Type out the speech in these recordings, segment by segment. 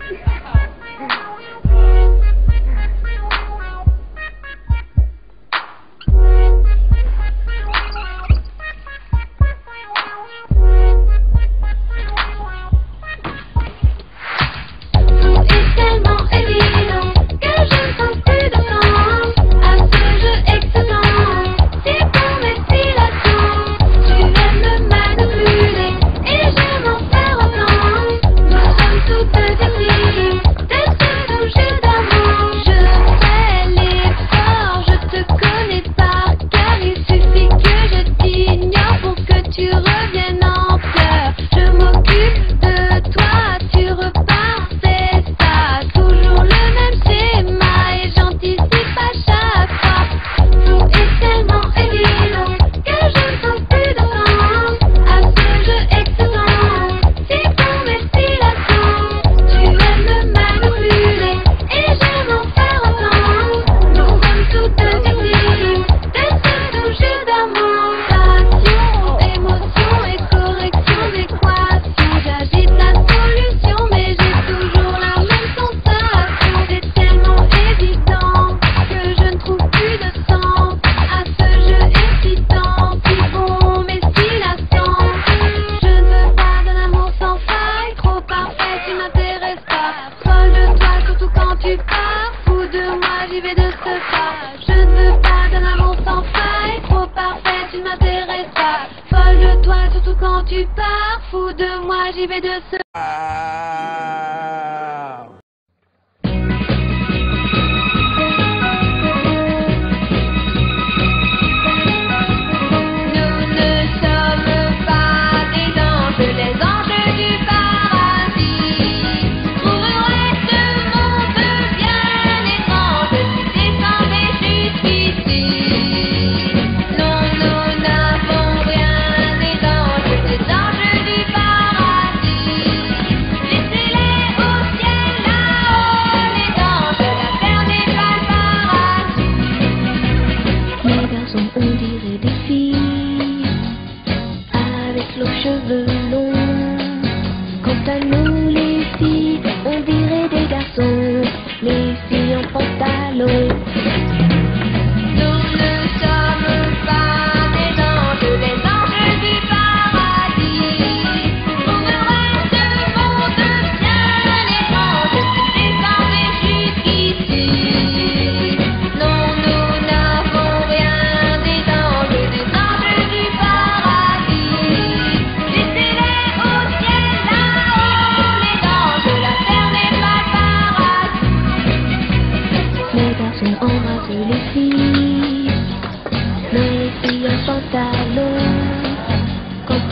Yeah. je ne veux pas d'un amour sans faille. Trop parfait, tu m'intéresses pas. Folle toi surtout quand tu pars. Fou de moi, j'y vais de ce. Ah.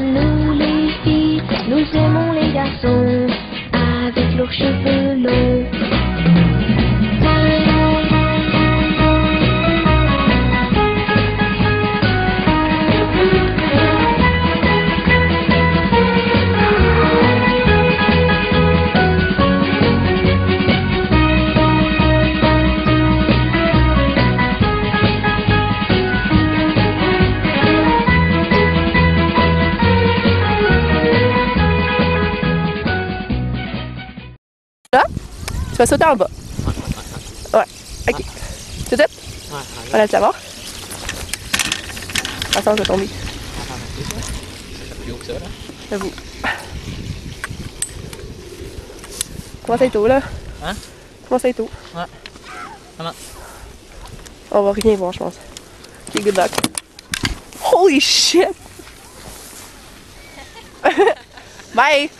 nous les filles, nous aimons les garçons, avec leurs cheveux longs. Tu vas sauter en bas. Ouais. Ok. Tu te Voilà, tu vas voir. Attends, je vais tomber. J'avoue. Comment ça est tôt là? Hein? Comment ça est tôt? Ouais. On va rien voir, je pense. Ok, good luck. Holy shit! Bye!